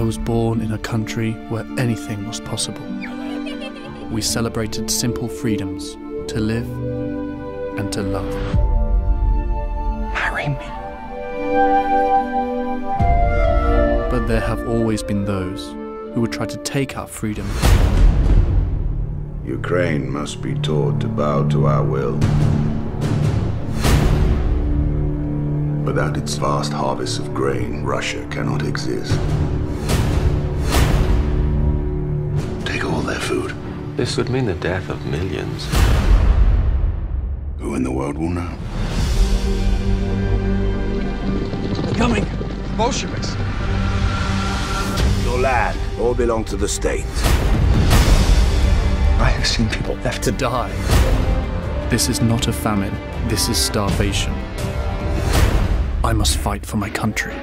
I was born in a country where anything was possible. We celebrated simple freedoms to live and to love. Marry me. But there have always been those who would try to take our freedom. Ukraine must be taught to bow to our will. Without its vast harvests of grain, Russia cannot exist. This would mean the death of millions. Who in the world will know? They're Coming. The Bolsheviks. Your land all belong to the state. I have seen people Left to die. This is not a famine, this is starvation. I must fight for my country.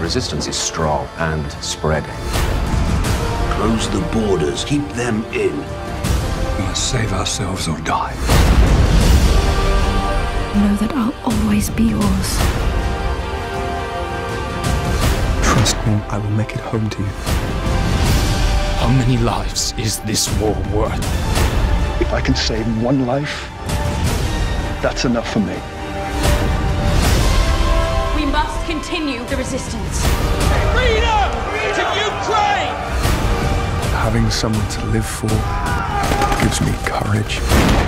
Resistance is strong and spreading. Close the borders, keep them in. We must save ourselves or die. Know that I'll always be yours. Trust me, I will make it home to you. How many lives is this war worth? If I can save one life, that's enough for me. We must continue the resistance. Having someone to live for gives me courage.